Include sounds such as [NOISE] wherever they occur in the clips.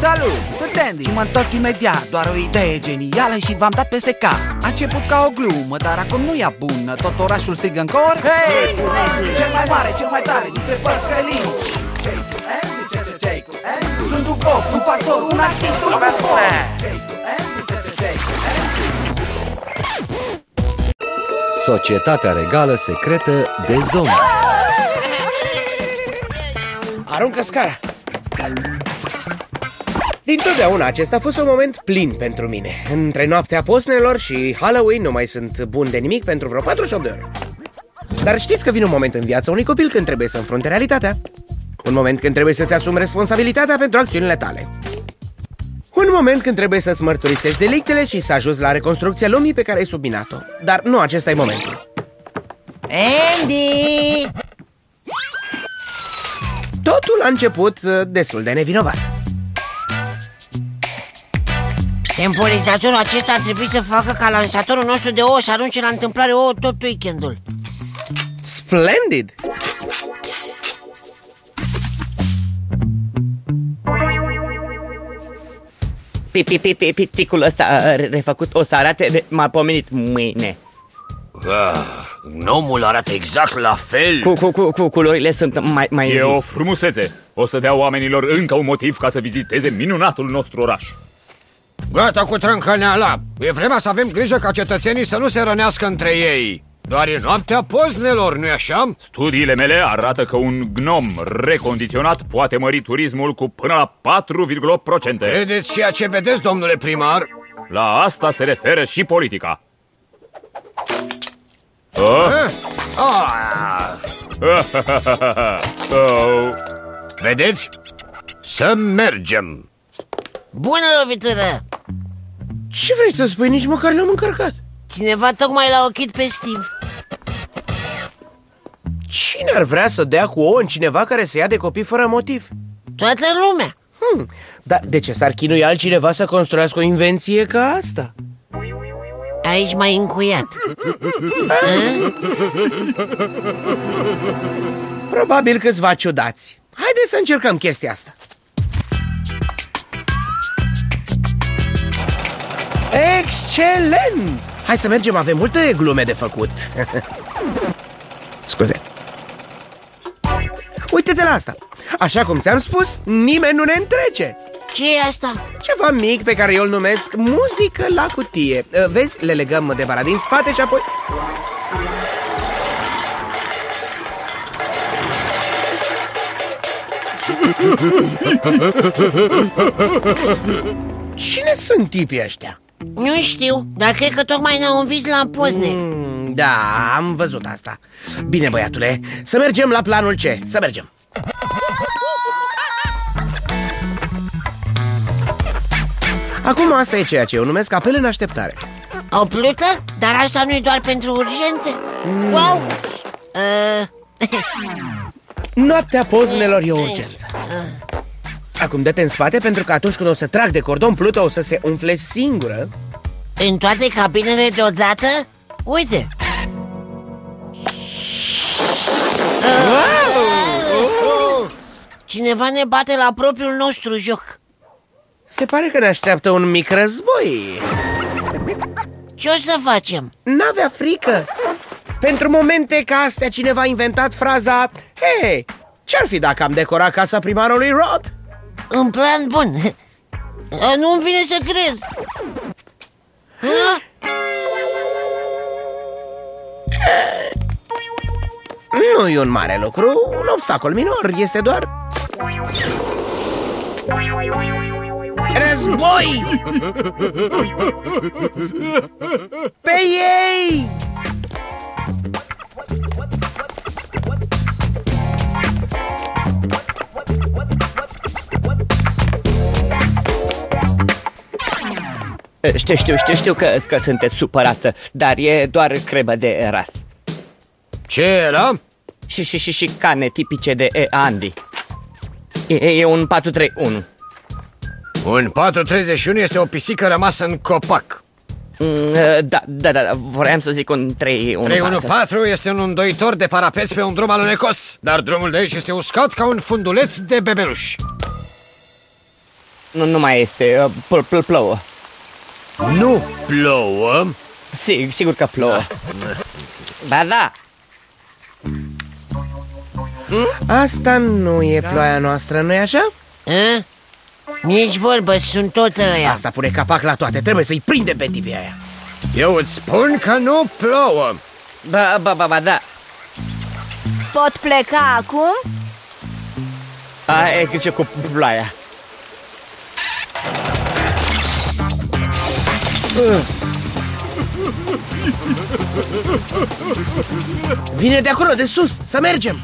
Salut, sunt Andy. Și mă întorc imediat Doar o idee genială și v-am dat peste cap. A început ca o glumă, dar acum nu e bună. Tot orașul strigă în cor. Hei, cel mai mare, cel mai tare dintre părcălii Sunt un pop, un factor, un artist, un lumea spune. Societatea regală secretă de zombi Aruncă scara. Dintotdeauna acesta a fost un moment plin pentru mine. Între noaptea posnelor și Halloween nu mai sunt bun de nimic pentru vreo 48 de ore. Dar știți că vine un moment în viața unui copil când trebuie să înfrunte realitatea. Un moment când trebuie să-ți asumi responsabilitatea pentru acțiunile tale. Un moment când trebuie să-ți mărturisești delictele și să ajungi la reconstrucția lumii pe care ai subminat-o. Dar nu acesta e momentul. Andy! Totul a început uh, destul de nevinovat. Temporizatorul acesta ar trebui să facă ca lansatorul nostru de ouă să arunce la întâmplare ouă tot weekendul. Splendid! Piticul ăsta refăcut o să arate de m-a pomenit mâine. Ah, gnomul arată exact la fel Cu, cu, cu, cu culorile sunt mai, mai E vii. o frumusețe. O să dea oamenilor încă un motiv ca să viziteze minunatul nostru oraș. Gata cu trâncăneala E vremea să avem grijă ca cetățenii să nu se rănească între ei Doar e noaptea poznelor, nu-i așa? Studiile mele arată că un gnom recondiționat poate mări turismul cu până la 4,8%. Credeți ceea ce vedeți, domnule primar? La asta se referă și politica. Oh? Eh? Ah, oh. vedeți? Să mergem Bună lovitură! Ce vrei să spui? Nici măcar l-am încărcat Cineva tocmai l-a ochit pe Steve Cine ar vrea să dea cu ouă în cineva care se ia de copii fără motiv? Toată lumea Hmm, dar de ce s-ar chinui altcineva să construiască o invenție ca asta? Aici mai încuiat. [LAUGHS] Probabil câțiva ciudați. Haideți să încercăm chestia asta. Excelent! Hai să mergem, avem multe glume de făcut. [LAUGHS] Scuze. Uite-te la asta. Așa cum ți-am spus, nimeni nu ne întrece ce e asta? Ceva mic pe care eu îl numesc muzică la cutie. Uh, Vezi, le legăm de bara din spate și apoi... Cine sunt tipii ăștia? Nu știu, dar cred că tocmai ne-au învins la pozne. Mm, Da, am văzut asta. Bine, băiatule, să mergem la planul C. Să mergem Acum asta e ceea ce eu numesc apel în așteptare O plută? Dar asta nu e doar pentru urgențe? Wow! Uh, [LAUGHS] Noaptea poznelor e o urgență Acum dă-te în spate pentru că atunci când o să trag de cordon Pluto o să se umfle singură în toate cabinele deodată? Uite! Cineva ne bate la propriul nostru joc Se pare că ne așteaptă un mic război Ce o să facem? N-avea frică Pentru momente ca astea cineva a inventat fraza Hei, ce-ar fi dacă am decorat casa primarului Rod? Un plan bun Nu-mi vine să cred Ha? Nu e un mare lucru, un obstacol minor, este doar... Război! Pe ei! Știu, știu, știu, știu că, că sunteți supărată Dar e doar crebă de ras Ce era? Și, și, și, și cane tipice de e, Andy E, e un 431 Un 431 este o pisică rămasă în copac Mm, Da, da, da, da, voiam să zic un 3 1 314 este un îndoitor de parapeți pe un drum alunecos, dar drumul de aici este uscat ca un funduleț de bebeluș. Nu, nu mai este, uh, pl- pl- plouă. Nu plouă. Sigur, sigur că plouă. Ba da, Asta nu e ploaia noastră, nu-i așa? A? Nici vorbă, sunt tot ăia Asta pune capac la toate, trebuie să-i prindem pe tipii aia Eu îți spun că nu plouă. ba, ba, ba, ba da. Pot pleca acum? Ai grijă cu ploaia. Vine de acolo, de sus, să mergem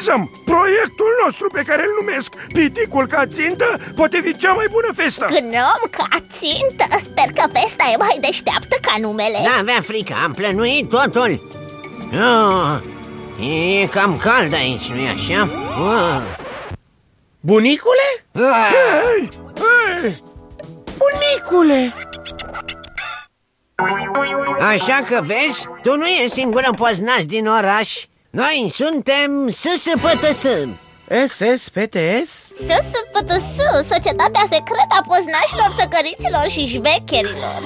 să ne organizăm. Proiectul nostru pe care îl numesc Piticul ca țintă poate fi cea mai bună festă. Gnom ca țintă! Sper că festa e mai deșteaptă ca numele N-avea frică, am plănuit totul oh, E cam cald aici, nu-i așa? Oh. Bunicule? Ah. Hei, hei, Bunicule! Așa că vezi, tu nu ești singură poznaș din oraș Noi suntem SSPTS SSPTS? SSPTS, Societatea Secretă a Poznașilor, Țăcăriților și Șbecherilor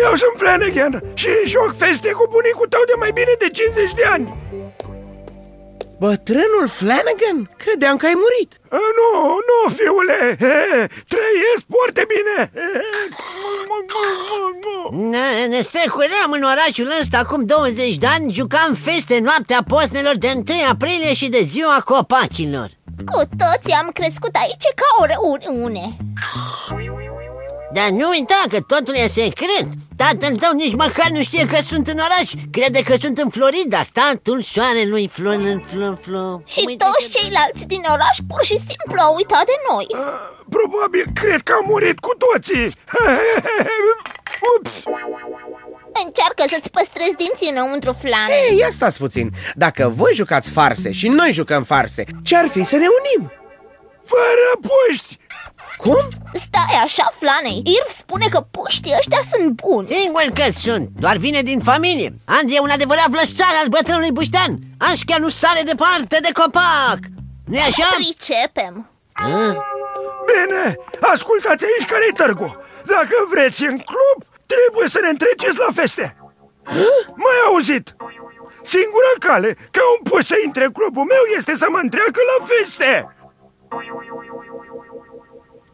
eu sunt Flanagan și joc feste cu bunicul tău de mai bine de 50 de ani. Bătrânul Flanagan? Credeam că ai murit A, nu, nu, fiule, he, trăiesc foarte bine. Ne, ne strecuream în orașul ăsta acum 20 de ani Jucam feste noaptea posnelor de 1 aprilie și de ziua copacilor Cu toții am crescut aici ca o reuniune Dar nu uita că totul e secret Tatăl tău nici măcar nu știe că sunt în oraș Crede că sunt în Florida Statul soarelui Flor, Flor, Flor Și toți ceilalți din oraș pur și simplu au uitat de noi Probabil cred că am murit cu toții. [LAUGHS] Ups. Încearcă să-ți păstrezi dinții înăuntru, Flană Ei, ia stați puțin Dacă voi jucați farse și noi jucăm farse Ce-ar fi să ne unim? Fără puști. Cum? Stai așa, Flanei Irv spune că puștii ăștia sunt buni Singur că sunt, doar vine din familie Andy e un adevărat vlăstar al bătrânului Buștean Așca nu sare departe de copac nu așa? Pricepem Bine, ascultați aici care-i târgul. Dacă vreți în club, trebuie să ne întreceți la feste. Mai auzit? Singura cale ca un puș să intre în clubul meu este să mă întreacă la feste.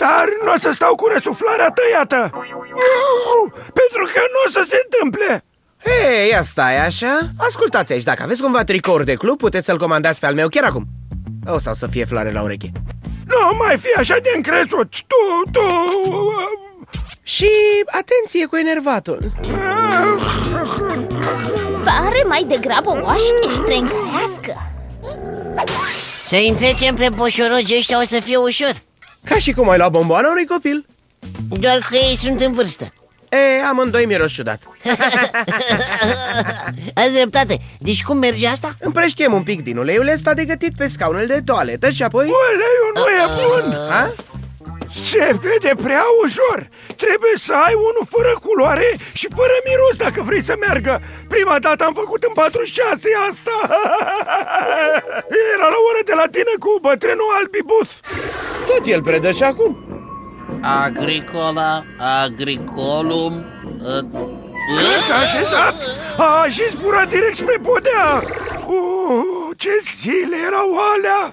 Dar nu o să stau cu răsuflarea tăiată. Uh, pentru că nu o să se întâmple. Hei, ia stai așa Ascultați aici, dacă aveți cumva tricouri de club Puteți să-l comandați pe al meu chiar acum O, sau să fie floare la ureche Nu mai fi așa de încrețut. Tu, tu... uh, Și atenție cu enervatul Pare mai degrabă o oașe ștrengărească Să-i întrecem pe boșorogi ăștia o să fie ușor Ca și cum ai luat bomboana unui copil. Doar că ei sunt în vârstă. E, amândoi miros ciudat. [LAUGHS] Ați dreptate, deci cum merge asta? Împrăștiem un pic din uleiul ăsta de gătit pe scaunul de toaletă și apoi... Uleiul nu e bun. A? Se vede prea ușor. Trebuie să ai unul fără culoare și fără miros dacă vrei să meargă. Prima dată am făcut în 46 asta. [LAUGHS] Era la oră de latină cu bătrânul Albibuth Tot el predă și acum. Agricola, agricolum... Când s-a așezat, a și zburat direct spre podea. Uh, Ce zile erau alea.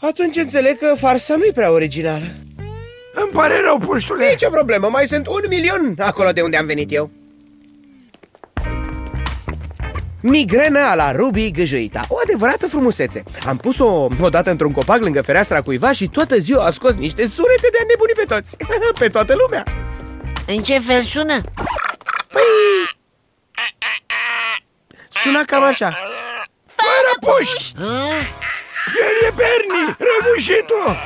Atunci înțeleg că farsa nu-i prea originală. Îmi pare rău, puștule. Nici o problemă, mai sunt un milion acolo de unde am venit eu Migrena la Ruby gâjăita, o adevărată frumusețe. Am pus-o odată într-un copac lângă fereastra cuiva și toată ziua a scos niște surete de a nebuni pe toți. [LAUGHS] Pe toată lumea. În ce fel sună? Suna cam așa. Fără puști! A? El e Bernie, răgușitul!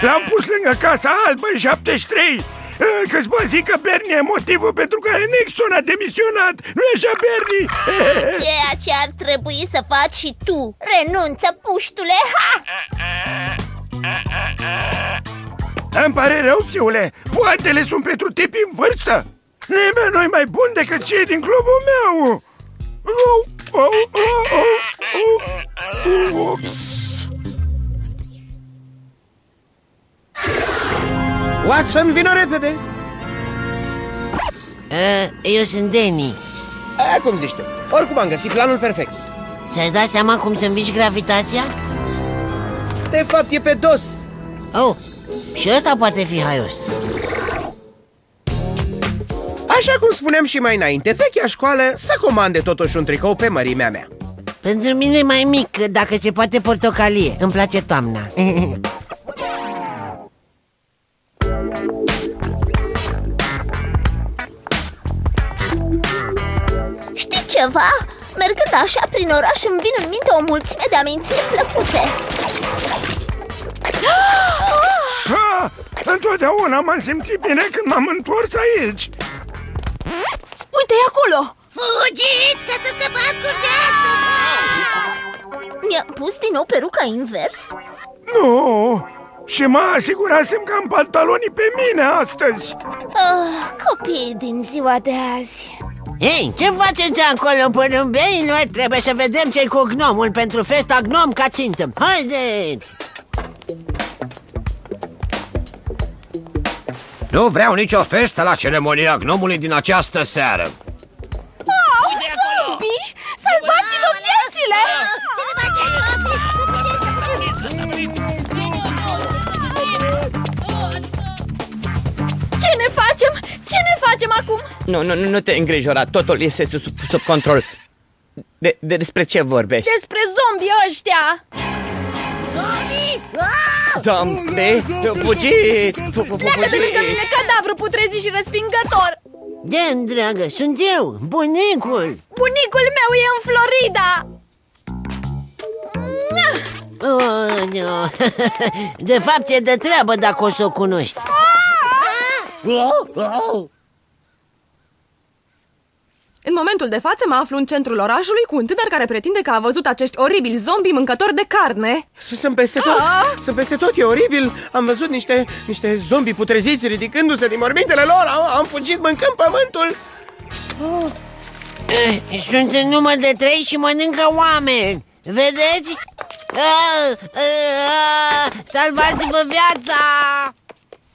L-am pus lângă Casa Albă în 73 Că-ți mă zic că Bernie e motivul pentru care Nixon a demisionat Nu-i așa, Bernie? [LAUGHS] Ceea ce ar trebui să faci și tu Renunță, puștule, ha! Îmi pare rău, fiule Poatele sunt pentru tipi în vârstă Nimeni nu mai bun decât cei din clubul meu oh, oh, oh, oh, oh. Ups. Watson, vină repede! Uh, eu sunt Danny. A, cum zici tu? Oricum am găsit planul perfect. Ți-ai dat seama cum să învingi gravitația? De fapt e pe dos. Oh, și ăsta poate fi haios. Așa cum spuneam și mai înainte, vechea școală să comande totuși un tricou pe mărimea mea. Pentru mine mai mic, dacă se poate portocalie. Îmi place toamna [LAUGHS] Știi ceva? Mergând așa prin oraș îmi vin în minte o mulțime de amintiri plăcute Ha! Întotdeauna m-am simțit bine când m-am întors aici Uite, e acolo! Fugiți ca să scăpați cu viața! Mi-a pus din nou peruca invers? Nu, și mă asigurasem că am pantalonii pe mine astăzi Oh, copiii din ziua de azi Ei, ce faceți acolo, porumbei? Noi trebuie să vedem ce-i cu gnomul pentru festa gnom ca țintă Haideți! Nu vreau nicio festă la ceremonia gnomului din această seară facem acum? Nu, nu, nu, nu te îngrijora, totul este sub, sub control de, de, Despre ce vorbești? Despre zombii ăștia! Zombie, fugiți! Fu- fu- fu- Pleacă de lângă fugiți! mine, cadavru putrezit și respingător! Dan, dragă, sunt eu, bunicul Bunicul meu e în Florida! oh, no. [LAUGHS] De fapt, e de treabă dacă o să o cunoști În momentul de față mă aflu în centrul orașului cu un tânăr care pretinde că a văzut acești oribili zombi mâncători de carne. Sunt peste tot, sunt peste tot, e oribil Am văzut niște, niște zombi putreziți ridicându-se din mormintele lor Am, am fugit mâncând pământul Eh, Sunt în număr de trei și mănâncă oameni Vedeți? Ah, ah, ah, Salvați-vă viața!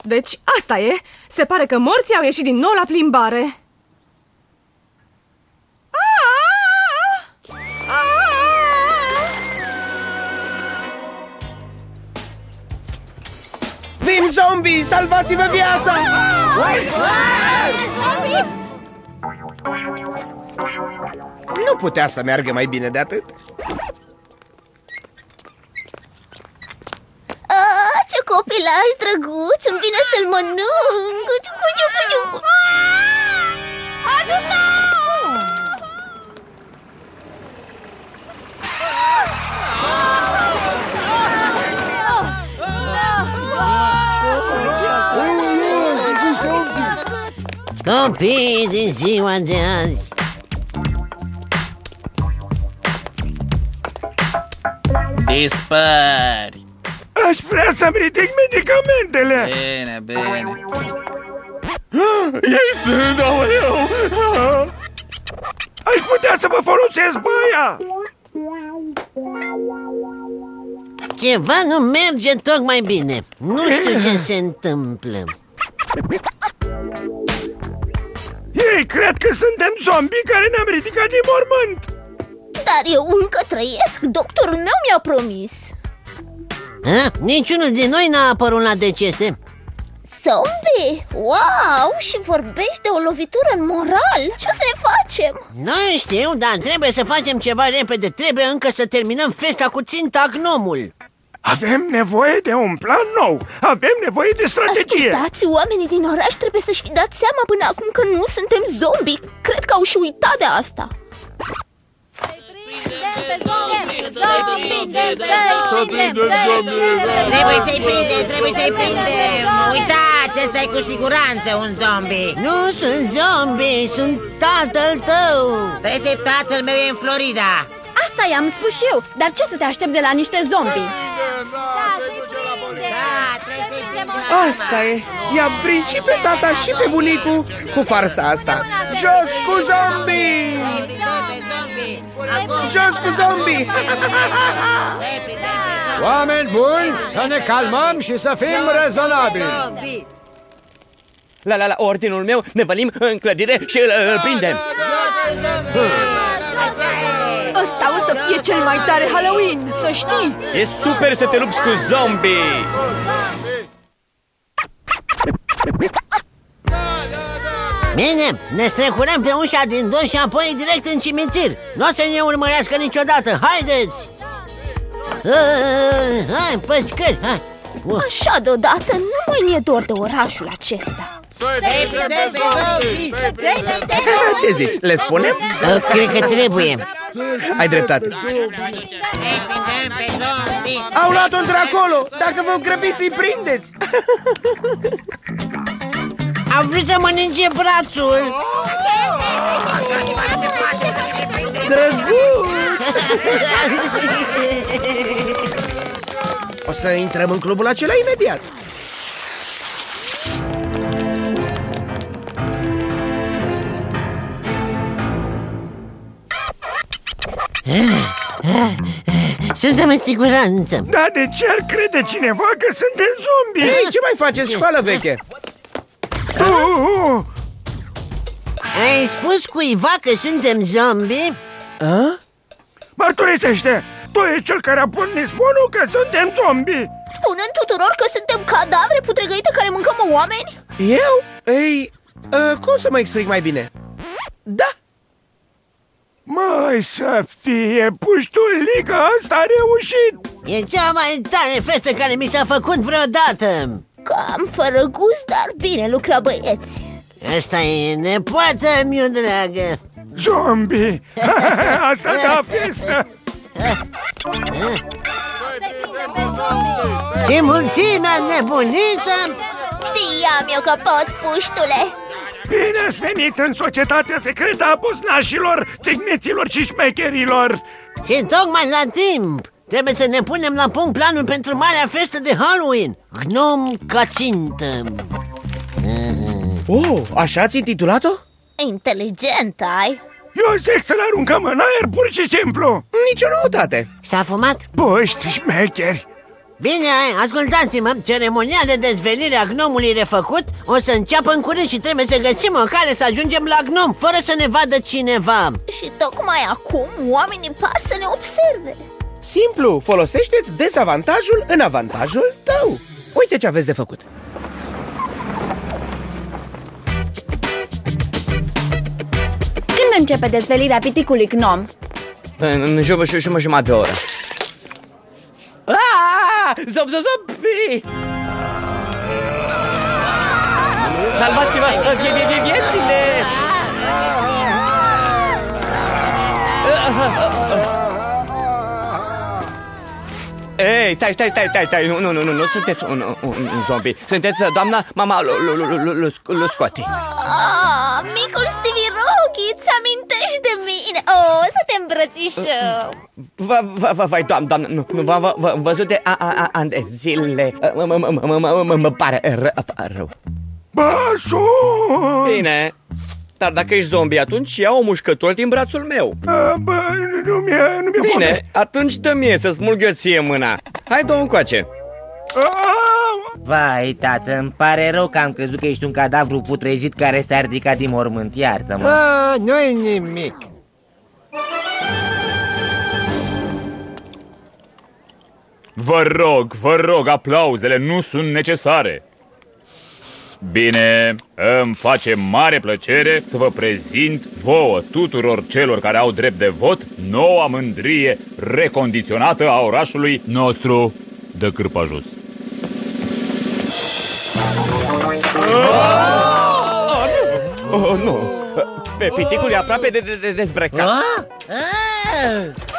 Deci asta e. Se pare că morții au ieșit din nou la plimbare. Vin zombii, salvați-vă viața! Nu putea să meargă mai bine de atât Ah, ce copilaj drăguț, îmi vine să-l mănânc Cuciu, cuciu, cuciu. Ajută! Copii din ziua de azi. Dispări! Aș vrea să-mi ridic medicamentele. Bine, bine. Ei sunt, aoleu. Aș putea să vă folosesc baia. Ceva nu merge tocmai bine. Nu știu ce se întâmplă Ei cred că suntem zombii care ne-am ridicat din mormânt Dar eu încă trăiesc, doctorul meu mi-a promis ha? Niciunul din noi n-a apărut la decese Zombie? Wow! Și vorbești de o lovitură în moral Ce o să ne facem? Nu știu, dar trebuie să facem ceva repede Trebuie încă să terminăm festa cu ținta gnomul Avem nevoie de un plan nou. Avem nevoie de strategie. Ascultați, oamenii din oraș trebuie să-și fi dat seama până acum că nu suntem zombi. Cred că au și uitat de asta. Prindem pe zombi! Trebuie să-i prindem, trebuie să-i prindem. Uitați, ăsta e cu siguranță un zombie Nu sunt zombie, sunt tatăl tău. Trebuie să tatăl meu e în Florida. Asta i-am spus și eu, dar ce să te aștepți de la niște zombi? Asta e, i-a prins și pe tata și pe bunicul cu farsa asta Jos cu zombie! Jos cu zombie! Oameni buni, să ne calmăm și să fim rezonabili La, la, la, ordinul meu, ne vălim în clădire și îl, îl prindem Ăsta o să fie cel mai tare Halloween, să știi! E super să te lupți cu zombie Bine, ne strecurăm pe ușa din dos și apoi direct în cimitir Nu o să ne urmărească niciodată, haideți! Uh, hai, pe scări, hai! Uh. Așa deodată, nu mai mi-e dor de orașul acesta Ce zici, le spunem? Uh, cred că trebuie. Ai dreptate. Au luat-o într-acolo. Dacă vă grăbiți, îi prindeți. [LAUGHS] Am vrut să mănânce brațul. Drăguț! [LAUGHS] O să intrăm în clubul acela imediat Suntem în siguranță Da, de ce ar crede cineva că suntem zombi? Ei, ce mai faceți, școală veche? Uh, uh, uh. Ai spus cuiva că suntem zombi? A? Mărturisește! Tu ești cel care a pornit spionul că suntem zombi! Spunând tuturor că suntem cadavre putregăite care mâncăm oameni? Eu? Ei, uh, cum să mă explic mai bine? Da, Mai să fie, puștulica asta a reușit! E cea mai tare festă care mi s-a făcut vreodată Cam fără gust, dar bine lucra băieți Asta e nepoată, miu dragă Zombi! [LAUGHS] asta da festă! Ce mulțimea nebunită Știam eu că poți, puștule Bine ați venit în societatea secretă a bosnașilor, țigneților și șmecherilor! Și tocmai la timp Trebuie să ne punem la punct planul pentru marea festă de Halloween Gnom ca țintă [LAUGHS] Oh, așa ați intitulat-o? Inteligent ai Eu zic să-l aruncăm în aer pur și simplu! Nici o noutate S-a fumat? Puști șmecheri! Bine, ascultați-mă, ceremonia de dezvelire a gnomului refăcut o să înceapă în curând și trebuie să găsim o cale să ajungem la gnom fără să ne vadă cineva. Și tocmai acum oamenii par să ne observe. Simplu, folosește-ți dezavantajul în avantajul tău. Uite ce aveți de făcut. Când începe dezvelirea piticului gnom? În, în jur, jur, jur, jumătate de oră Ah! Zom, zom, zombi! Salvați-vă vie, vie, vie, viețile! Ei, stai, stai, stai, stai, stai, nu, nu, nu, nu, nu sunteți un, un, un zombie Sunteți doamna, mama lui lu, lu, lu, lu, lu Scotty Ah, micul Stevie Rocky, îți amintești de mine? Oh, să te îmbrățișăm Va, va, va, vai, doamnă, doamnă, nu, nu v-am v- v- văzut de a, a, a, ani de zile Mă, mă, mă, mă, mă, mă, mă pare ră, rău Basu! Bine, dar dacă ești zombie, atunci ia o mușcătură din brațul meu A, bă, nu mi-e, nu mi-e foame. Bine, atunci dă mie să smulg eu ție mâna Hai, domnul coace Ah! Vai, tată, îmi pare rău că am crezut că ești un cadavru putrezit care s-a ridicat din mormânt, iartă-mă Ah, nu-i nimic Vă rog, vă rog, aplauzele nu sunt necesare. Bine, îmi face mare plăcere să vă prezint vouă tuturor celor care au drept de vot noua mândrie recondiționată a orașului nostru de cârpa jos. Oh, nu Pe piticul e aproape de, de, de dezbrăcat Ah! Ah!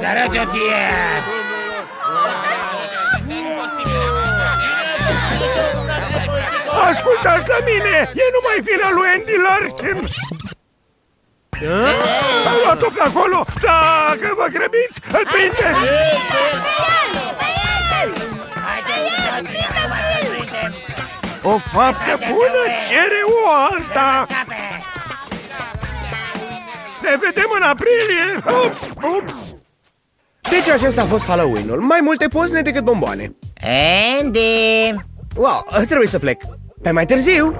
Te arăt eu ție! Ascultați la mine! E numai vina lui Andy Larkin! Am luat-o pe acolo! Dacă vă grăbiți, îl prindeți! O faptă bună cere o alta! Ne vedem în aprilie! Ups, ups. Deci acesta a fost Halloween-ul. Mai multe pozne decât bomboane. Andy! Wow, trebuie să plec. Pe mai târziu!